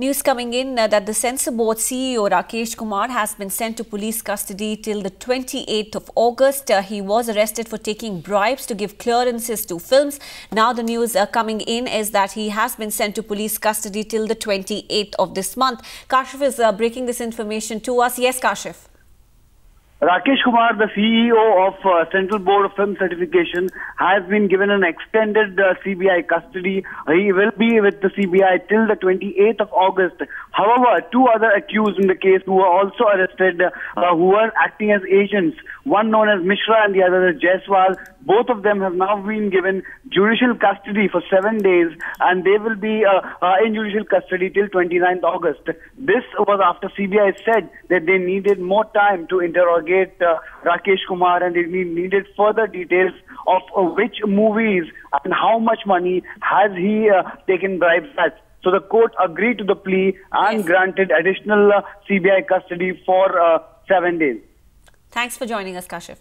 News coming in uh, that the censor board CEO Rakesh Kumar has been sent to police custody till the 28th of August. Uh, he was arrested for taking bribes to give clearances to films. Now the news uh, coming in is that he has been sent to police custody till the 28th of this month. Kashif is uh, breaking this information to us. Yes, Kashif. Rakesh Kumar, the CEO of uh, Central Board of Film Certification, has been given an extended uh, CBI custody. He will be with the CBI till the 28th of August. However, two other accused in the case who were also arrested, uh, who were acting as agents, one known as Mishra and the other as Jaiswal, both of them have now been given judicial custody for seven days and they will be uh, uh, in judicial custody till 29th August. This was after CBI said that they needed more time to interrogate uh, Rakesh Kumar and they needed further details of uh, which movies and how much money has he uh, taken bribes at. So the court agreed to the plea and yes. granted additional uh, CBI custody for uh, seven days. Thanks for joining us, Kashif.